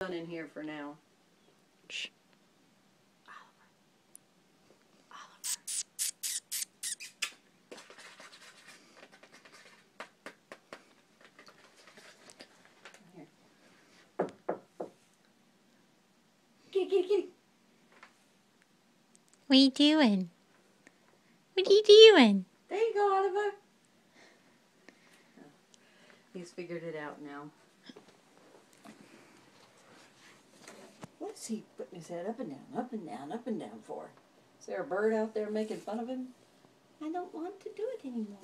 done in here for now. Shh. Here. Kitty, kitty, kitty. What are you doing? What are you doing? There you go, Oliver. He's figured it out now. What's he putting his head up and down, up and down, up and down for? Is there a bird out there making fun of him? I don't want to do it anymore,